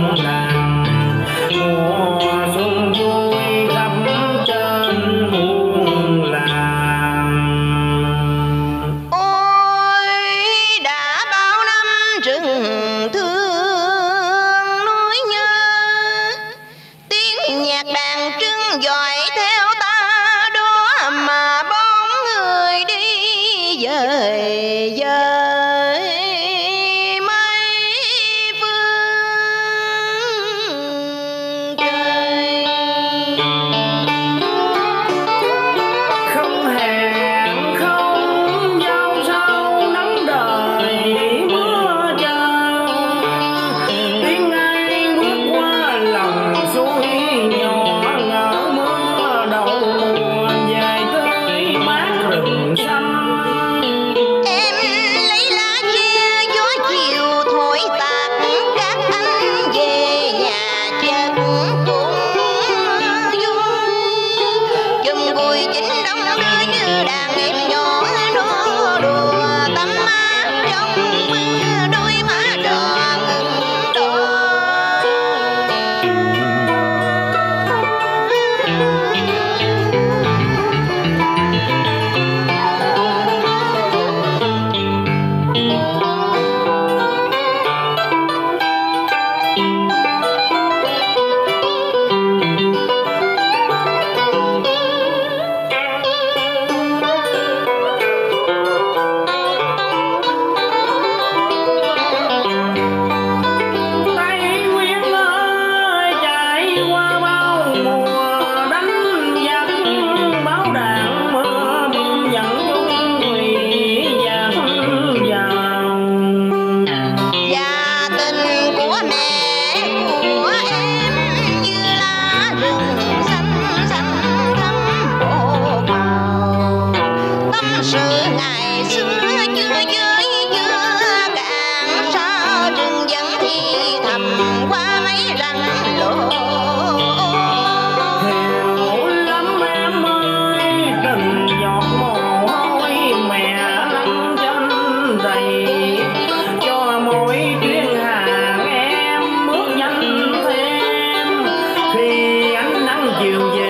la you, yeah.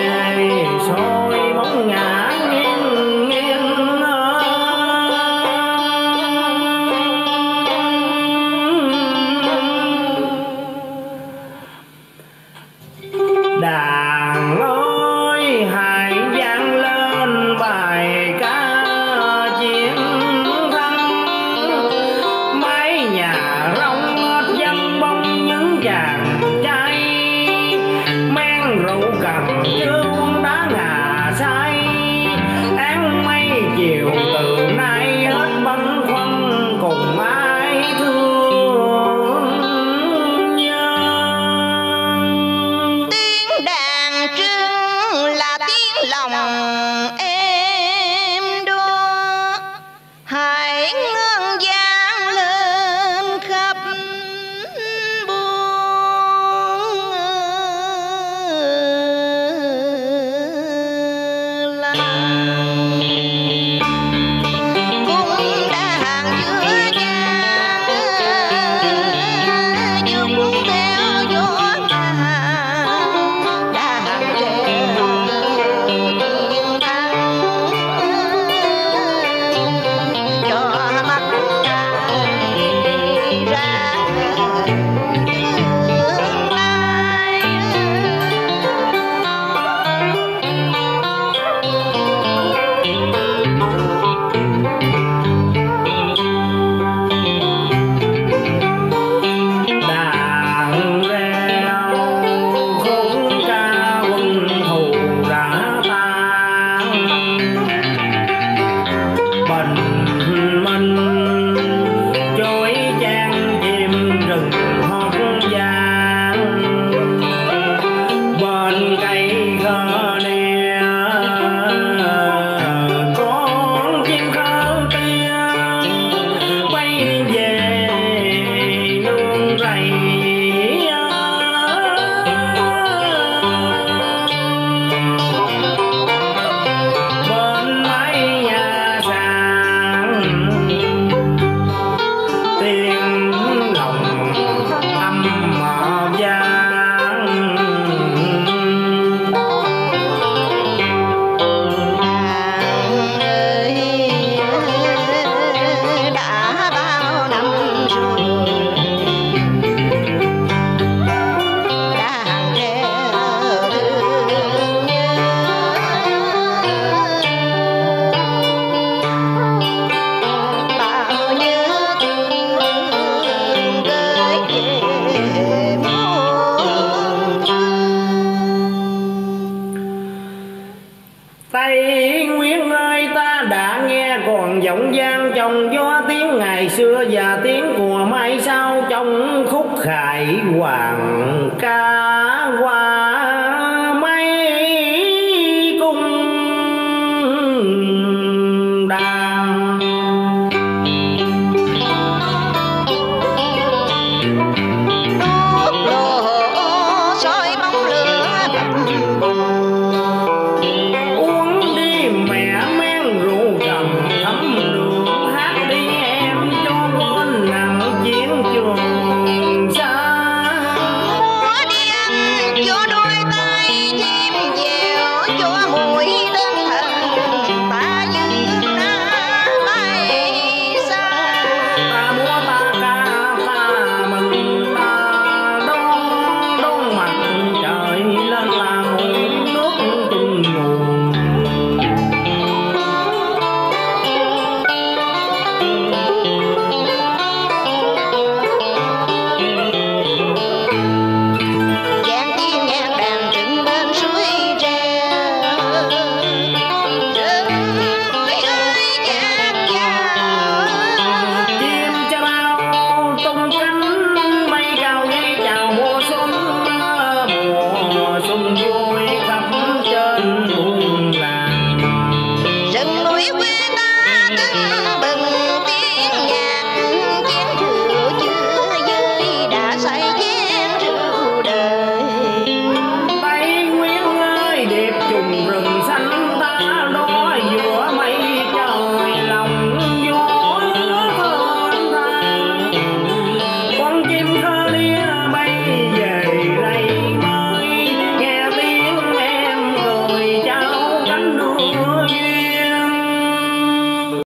Vâng, dòng gió tiếng ngày xưa và tiếng của mai sau trong khúc khải hoàng ca.